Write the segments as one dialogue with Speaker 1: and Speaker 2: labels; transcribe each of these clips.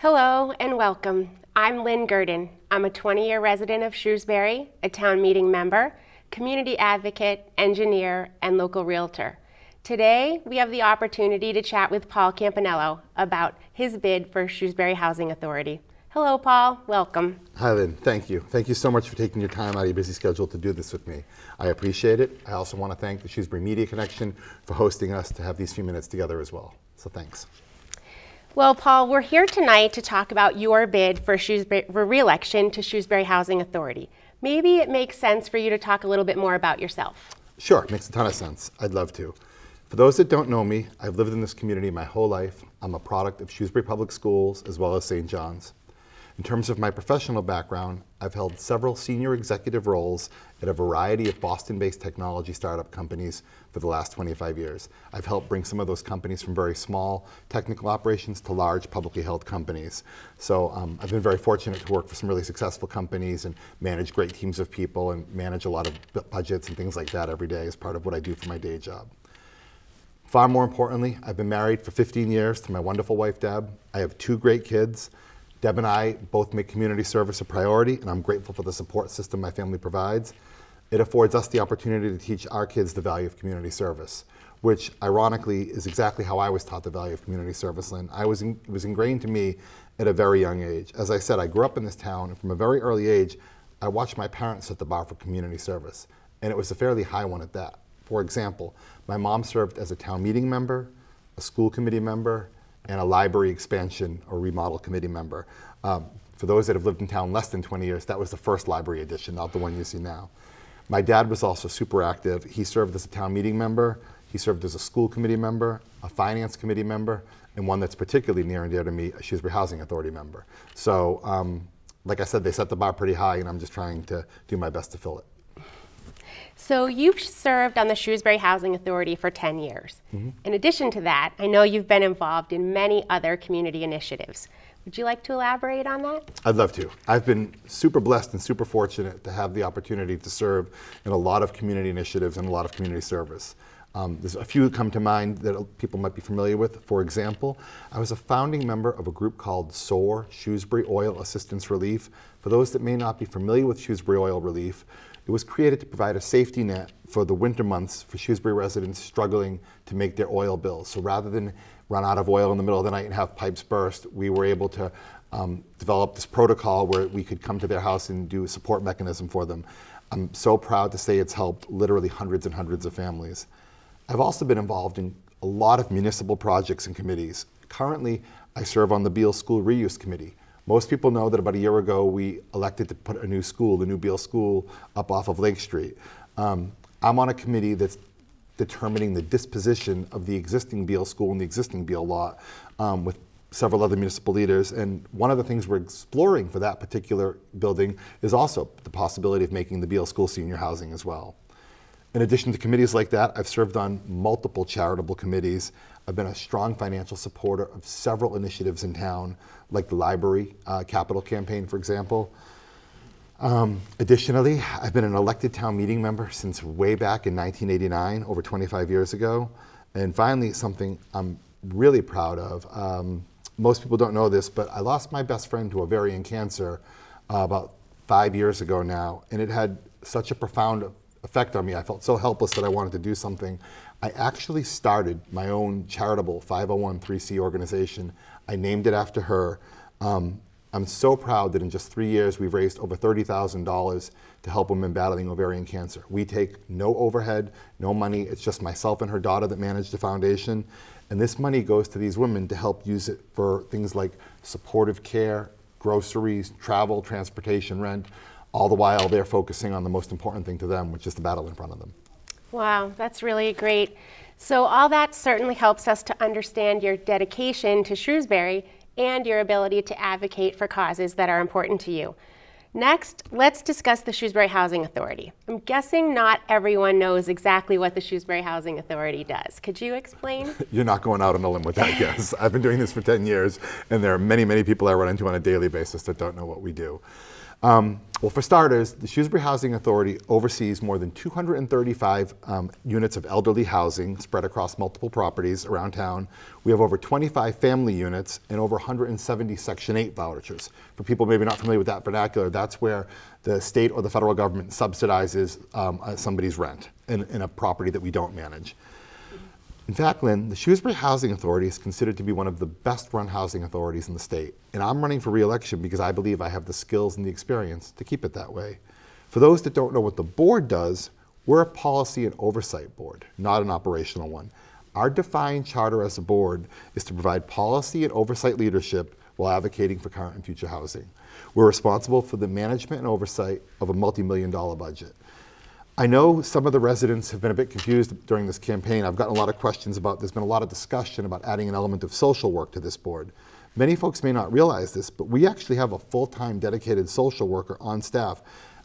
Speaker 1: Hello and welcome. I'm Lynn Gurdon. I'm a 20 year resident of Shrewsbury, a town meeting member, community advocate, engineer, and local realtor. Today, we have the opportunity to chat with Paul Campaniello about his bid for Shrewsbury Housing Authority. Hello, Paul. Welcome.
Speaker 2: Hi, Lynn. Thank you. Thank you so much for taking your time out of your busy schedule to do this with me. I appreciate it. I also want to thank the Shrewsbury Media Connection for hosting us to have these few minutes together as well. So thanks.
Speaker 1: Well, Paul, we're here tonight to talk about your bid for, for re-election to Shrewsbury Housing Authority. Maybe it makes sense for you to talk a little bit more about yourself.
Speaker 2: Sure, makes a ton of sense. I'd love to. For those that don't know me, I've lived in this community my whole life. I'm a product of Shrewsbury Public Schools as well as St. John's. In terms of my professional background, I've held several senior executive roles at a variety of Boston-based technology startup companies for the last 25 years. I've helped bring some of those companies from very small technical operations to large publicly held companies. So um, I've been very fortunate to work for some really successful companies and manage great teams of people and manage a lot of budgets and things like that every day as part of what I do for my day job. Far more importantly, I've been married for 15 years to my wonderful wife, Deb. I have two great kids. Deb and I both make community service a priority, and I'm grateful for the support system my family provides. It affords us the opportunity to teach our kids the value of community service, which ironically is exactly how I was taught the value of community service, Lynn. I was in, it was ingrained to me at a very young age. As I said, I grew up in this town, and from a very early age, I watched my parents set the bar for community service, and it was a fairly high one at that. For example, my mom served as a town meeting member, a school committee member, and a library expansion or remodel committee member. Um, for those that have lived in town less than 20 years, that was the first library edition, not the one you see now. My dad was also super active. He served as a town meeting member, he served as a school committee member, a finance committee member, and one that's particularly near and dear to me, a Shrewsbury Housing Authority member. So, um, like I said, they set the bar pretty high, and I'm just trying to do my best to fill it.
Speaker 1: So you've served on the Shrewsbury Housing Authority for 10 years. Mm-hmm. In addition to that, I know you've been involved in many other community initiatives. Would you like to elaborate on that?
Speaker 2: I'd love to. I've been super blessed and super fortunate to have the opportunity to serve in a lot of community initiatives and a lot of community service. Um, there's a few that come to mind that people might be familiar with. For example, I was a founding member of a group called SOAR, Shrewsbury Oil Assistance Relief. For those that may not be familiar with Shrewsbury Oil Relief, it was created to provide a safety net for the winter months for Shrewsbury residents struggling to make their oil bills. So rather than run out of oil in the middle of the night and have pipes burst, we were able to um, develop this protocol where we could come to their house and do a support mechanism for them. I'm so proud to say it's helped literally hundreds and hundreds of families. I've also been involved in a lot of municipal projects and committees. Currently, I serve on the Beal School Reuse Committee. Most people know that about a year ago we elected to put a new school, the new Beal School, up off of Lake Street. Um, I'm on a committee that's determining the disposition of the existing Beal School and the existing Beal lot um, with several other municipal leaders. And one of the things we're exploring for that particular building is also the possibility of making the Beal School senior housing as well. In addition to committees like that, I've served on multiple charitable committees. I've been a strong financial supporter of several initiatives in town, like the library uh, capital campaign, for example. Um, additionally, I've been an elected town meeting member since way back in 1989, over 25 years ago. And finally, something I'm really proud of. Um, most people don't know this, but I lost my best friend to ovarian cancer uh, about five years ago now, and it had such a profound effect on me. I felt so helpless that I wanted to do something. I actually started my own charitable 501c organization. I named it after her. Um, I'm so proud that in just three years we've raised over $30,000 to help women battling ovarian cancer. We take no overhead, no money. It's just myself and her daughter that manage the foundation. And this money goes to these women to help use it for things like supportive care, groceries, travel, transportation, rent, all the while they're focusing on the most important thing to them, which is the battle in front of them.
Speaker 1: Wow, that's really great. So all that certainly helps us to understand your dedication to Shrewsbury and your ability to advocate for causes that are important to you. Next, let's discuss the Shrewsbury Housing Authority. I'm guessing not everyone knows exactly what the Shrewsbury Housing Authority does. Could you explain?
Speaker 2: You're not going out on a limb with that guess. I've been doing this for 10 years, and there are many, many people I run into on a daily basis that don't know what we do. Um, well, for starters, the Shrewsbury Housing Authority oversees more than 235 um, units of elderly housing spread across multiple properties around town. We have over 25 family units and over 170 Section 8 vouchers. For people maybe not familiar with that vernacular, that's where the state or the federal government subsidizes um, uh, somebody's rent in, in a property that we don't manage. In fact, Lynn, the Shrewsbury Housing Authority is considered to be one of the best run housing authorities in the state. And I'm running for reelection because I believe I have the skills and the experience to keep it that way. For those that don't know what the board does, we're a policy and oversight board, not an operational one. Our defined charter as a board is to provide policy and oversight leadership while advocating for current and future housing. We're responsible for the management and oversight of a multi-million dollar budget. I know some of the residents have been a bit confused during this campaign. I've gotten a lot of questions about, there's been a lot of discussion about adding an element of social work to this board. Many folks may not realize this, but we actually have a full-time dedicated social worker on staff.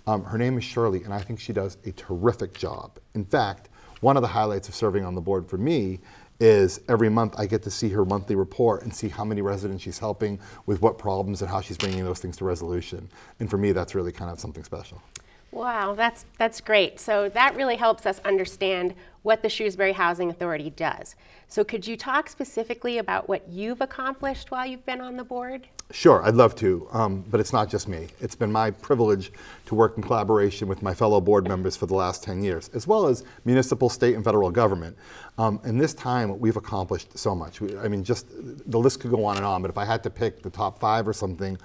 Speaker 2: Um, her name is Shirley, and I think she does a terrific job. In fact, one of the highlights of serving on the board for me is every month I get to see her monthly report and see how many residents she's helping with what problems and how she's bringing those things to resolution. And for me, that's really kind of something special.
Speaker 1: Wow, that's, that's great. So that really helps us understand what the Shrewsbury Housing Authority does. So could you talk specifically about what you've accomplished while you've been on the board?
Speaker 2: Sure, I'd love to, um, but it's not just me. It's been my privilege to work in collaboration with my fellow board members for the last 10 years, as well as municipal, state, and federal government. Um, in this time, we've accomplished so much. We, I mean, just the list could go on and on, but if I had to pick the top five or something,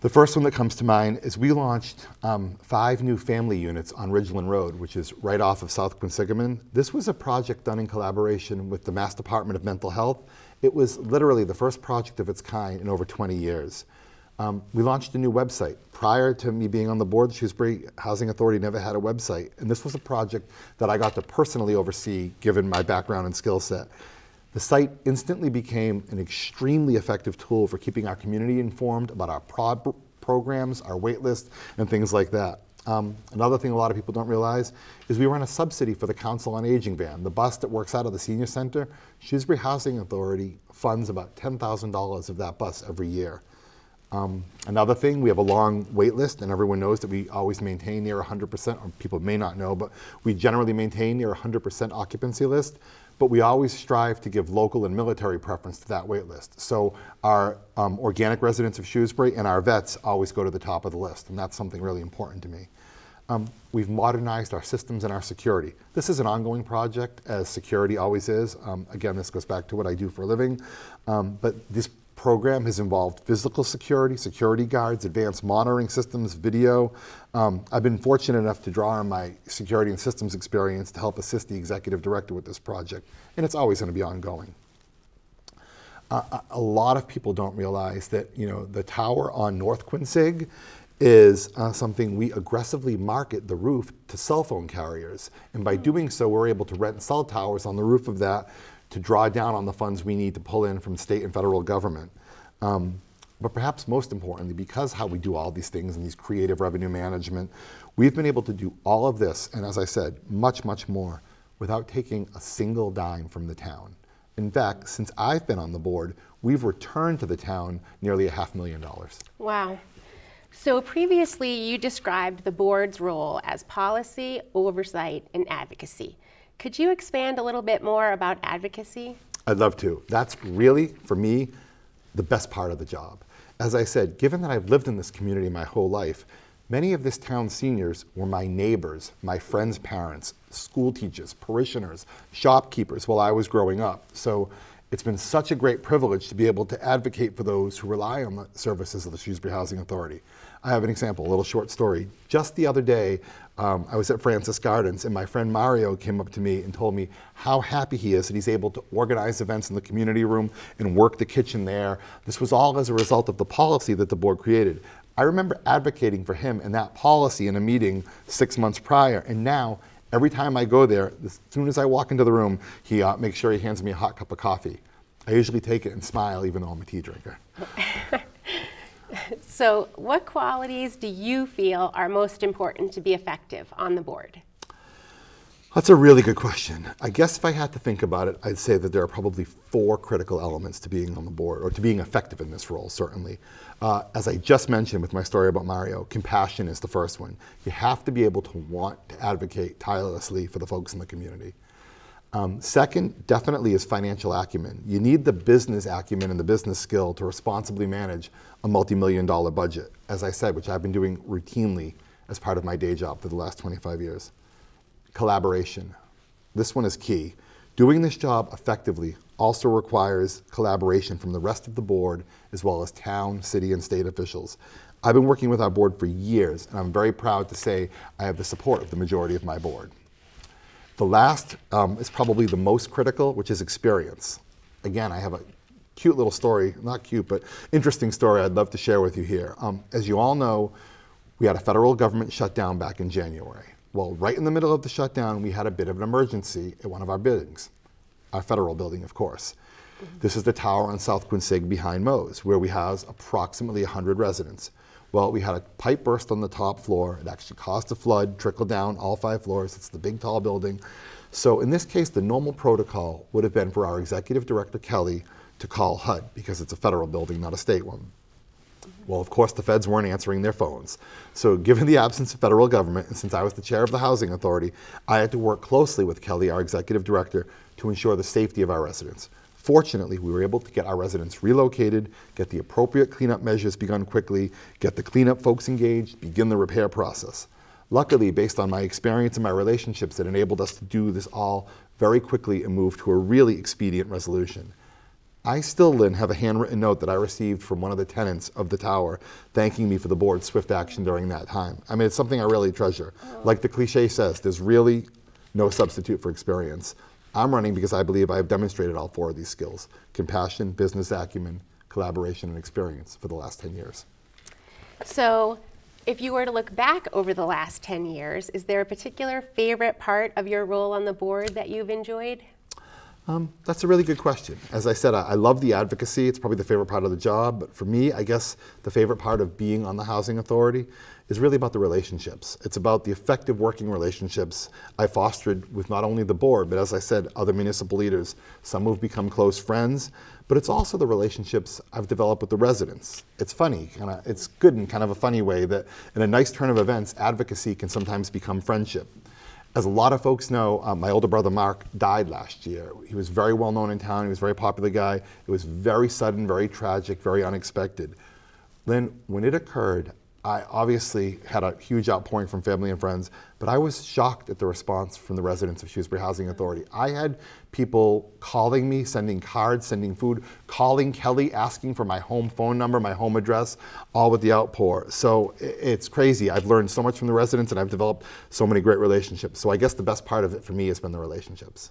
Speaker 2: the first one that comes to mind is we launched um, five new family units on Ridgeland Road, which is right off of South Quinsigamond. This was a project done in collaboration with the Mass Department of Mental Health. It was literally the first project of its kind in over 20 years. Um, we launched a new website. Prior to me being on the board, the Shrewsbury Housing Authority never had a website. And this was a project that I got to personally oversee given my background and skill set. The site instantly became an extremely effective tool for keeping our community informed about our prod programs, our wait list, and things like that. Um, another thing a lot of people don't realize is we run a subsidy for the Council on Aging van. The bus that works out of the senior center, Shrewsbury Housing Authority funds about $10,000 of that bus every year. Um, another thing, we have a long wait list, and everyone knows that we always maintain near 100%, or people may not know, but we generally maintain near 100% occupancy list but we always strive to give local and military preference to that wait list. So our um, organic residents of Shrewsbury and our vets always go to the top of the list, and that's something really important to me. Um, we've modernized our systems and our security. This is an ongoing project, as security always is. Um, again, this goes back to what I do for a living. Um, but this program has involved physical security, security guards, advanced monitoring systems, video. Um, I've been fortunate enough to draw on my security and systems experience to help assist the executive director with this project, and it's always going to be ongoing. Uh, a lot of people don't realize that you know the tower on North Quincy is uh, something we aggressively market the roof to cell phone carriers, and by doing so, we're able to rent cell towers on the roof of that to draw down on the funds we need to pull in from state and federal government. Um, but perhaps most importantly, because how we do all these things and these creative revenue management, we've been able to do all of this, and as I said, much, much more, without taking a single dime from the town. In fact, since I've been on the board, we've returned to the town nearly a half million dollars.
Speaker 1: Wow. So previously, you described the board's role as policy, oversight, and advocacy. Could you expand a little bit more about advocacy?
Speaker 2: I'd love to. That's really, for me, the best part of the job. As I said, given that I've lived in this community my whole life, many of this town's seniors were my neighbors, my friends' parents, school teachers, parishioners, shopkeepers while I was growing up. So it's been such a great privilege to be able to advocate for those who rely on the services of the Shrewsbury Housing Authority. I have an example, a little short story. Just the other day, um, I was at Francis Gardens, and my friend Mario came up to me and told me how happy he is that he's able to organize events in the community room and work the kitchen there. This was all as a result of the policy that the board created. I remember advocating for him and that policy in a meeting six months prior, and now every time I go there, as soon as I walk into the room, he uh, makes sure he hands me a hot cup of coffee. I usually take it and smile, even though I'm a tea drinker.
Speaker 1: so, what qualities do you feel are most important to be effective on the board?
Speaker 2: That's a really good question. I guess if I had to think about it, I'd say that there are probably four critical elements to being on the board or to being effective in this role, certainly. Uh, as I just mentioned with my story about Mario, compassion is the first one. You have to be able to want to advocate tirelessly for the folks in the community. Um, second, definitely is financial acumen. You need the business acumen and the business skill to responsibly manage a multi-million dollar budget, as I said, which I've been doing routinely as part of my day job for the last 25 years. Collaboration. This one is key. Doing this job effectively also requires collaboration from the rest of the board as well as town, city, and state officials. I've been working with our board for years, and I'm very proud to say I have the support of the majority of my board. The last um, is probably the most critical, which is experience. Again, I have a cute little story, not cute, but interesting story I'd love to share with you here. Um, as you all know, we had a federal government shutdown back in January. Well, right in the middle of the shutdown, we had a bit of an emergency at one of our buildings, our federal building, of course. Mm -hmm. This is the tower on South Quinsigamond behind Moe's, where we house approximately 100 residents. Well, we had a pipe burst on the top floor. It actually caused a flood, trickled down all five floors. It's the big, tall building. So in this case, the normal protocol would have been for our executive director, Kelly, to call HUD because it's a federal building, not a state one. Well, of course, the feds weren't answering their phones. So given the absence of federal government, and since I was the chair of the Housing Authority, I had to work closely with Kelly, our executive director, to ensure the safety of our residents. Fortunately, we were able to get our residents relocated, get the appropriate cleanup measures begun quickly, get the cleanup folks engaged, begin the repair process. Luckily, based on my experience and my relationships, it enabled us to do this all very quickly and move to a really expedient resolution. I still, Lynn, have a handwritten note that I received from one of the tenants of the tower thanking me for the board's swift action during that time. I mean, it's something I really treasure. Oh. Like the cliche says, there's really no substitute for experience. I'm running because I believe I've demonstrated all four of these skills compassion, business acumen, collaboration, and experience for the last 10 years.
Speaker 1: So, if you were to look back over the last 10 years, is there a particular favorite part of your role on the board that you've enjoyed?
Speaker 2: Um, that's a really good question. As I said, I, I, love the advocacy. It's probably the favorite part of the job. But for me, I guess the favorite part of being on the Housing Authority is really about the relationships. It's about the effective working relationships I fostered with not only the board, but as I said, other municipal leaders, some who've become close friends, but it's also the relationships I've developed with the residents. It's funny, kinda, it's good in kind of a funny way that in a nice turn of events, advocacy can sometimes become friendship. As a lot of folks know, um, my older brother Mark died last year. He was very well known in town. He was a very popular guy. It was very sudden, very tragic, very unexpected. Then, when it occurred, I obviously had a huge outpouring from family and friends, but I was shocked at the response from the residents of Shrewsbury Housing Authority. I had people calling me, sending cards, sending food, calling Kelly, asking for my home phone number, my home address, all with the outpour. So it's crazy. I've learned so much from the residents and I've developed so many great relationships. So I guess the best part of it for me has been the relationships.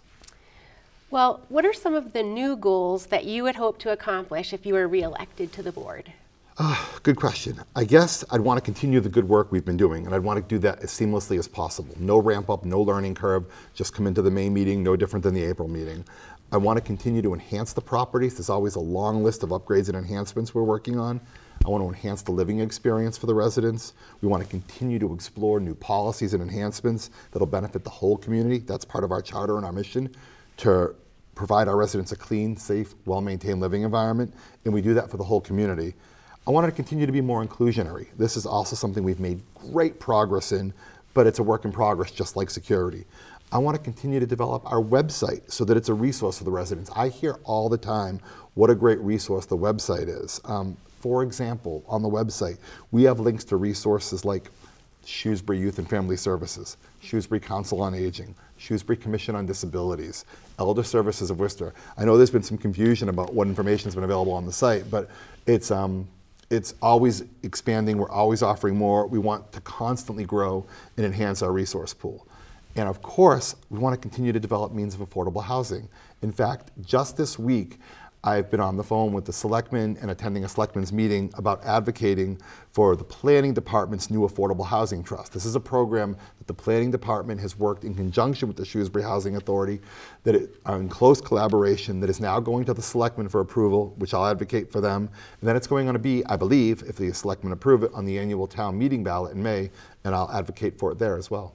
Speaker 1: Well, what are some of the new goals that you would hope to accomplish if you were reelected to the board?
Speaker 2: Uh, good question. I guess I'd want to continue the good work we've been doing, and I'd want to do that as seamlessly as possible. No ramp up, no learning curve, just come into the May meeting, no different than the April meeting. I want to continue to enhance the properties. There's always a long list of upgrades and enhancements we're working on. I want to enhance the living experience for the residents. We want to continue to explore new policies and enhancements that'll benefit the whole community. That's part of our charter and our mission to provide our residents a clean, safe, well-maintained living environment, and we do that for the whole community. I want to continue to be more inclusionary. This is also something we've made great progress in, but it's a work in progress, just like security. I want to continue to develop our website so that it's a resource for the residents. I hear all the time what a great resource the website is. Um, for example, on the website, we have links to resources like Shrewsbury Youth and Family Services, Shrewsbury Council on Aging, Shrewsbury Commission on Disabilities, Elder Services of Worcester. I know there's been some confusion about what information has been available on the site, but it's um, it's always expanding. We're always offering more. We want to constantly grow and enhance our resource pool. And of course, we want to continue to develop means of affordable housing. In fact, just this week, I've been on the phone with the selectmen and attending a selectmen's meeting about advocating for the planning department's new affordable housing trust. This is a program that the planning department has worked in conjunction with the Shrewsbury Housing Authority that it, are in close collaboration that is now going to the selectmen for approval, which I'll advocate for them. And then it's going on to be, I believe, if the selectmen approve it, on the annual town meeting ballot in May, and I'll advocate for it there as well.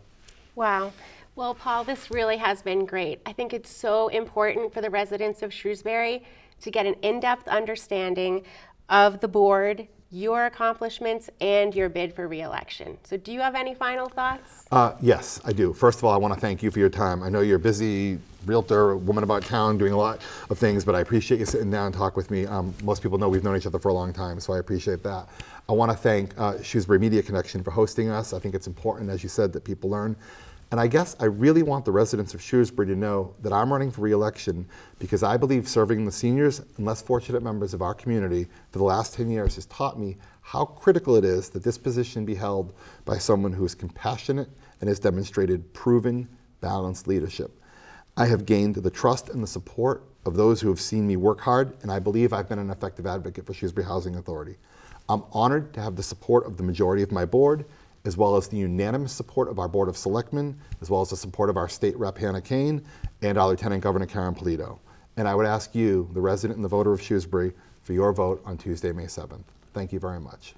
Speaker 1: Wow. Well, Paul, this really has been great. I think it's so important for the residents of Shrewsbury to get an in depth understanding of the board, your accomplishments, and your bid for reelection. So, do you have any final thoughts?
Speaker 2: Uh, yes, I do. First of all, I want to thank you for your time. I know you're busy realtor, woman about town, doing a lot of things, but I appreciate you sitting down and talk with me. Um, most people know we've known each other for a long time, so I appreciate that. I want to thank uh, Shrewsbury Media Connection for hosting us. I think it's important, as you said, that people learn. And I guess I really want the residents of Shrewsbury to know that I'm running for reelection because I believe serving the seniors and less fortunate members of our community for the last 10 years has taught me how critical it is that this position be held by someone who is compassionate and has demonstrated proven, balanced leadership. I have gained the trust and the support of those who have seen me work hard, and I believe I've been an effective advocate for Shrewsbury Housing Authority. I'm honored to have the support of the majority of my board as well as the unanimous support of our Board of Selectmen, as well as the support of our State Rep Hannah Kane and our Lieutenant Governor Karen Polito. And I would ask you, the resident and the voter of Shrewsbury, for your vote on Tuesday, May 7th. Thank you very much.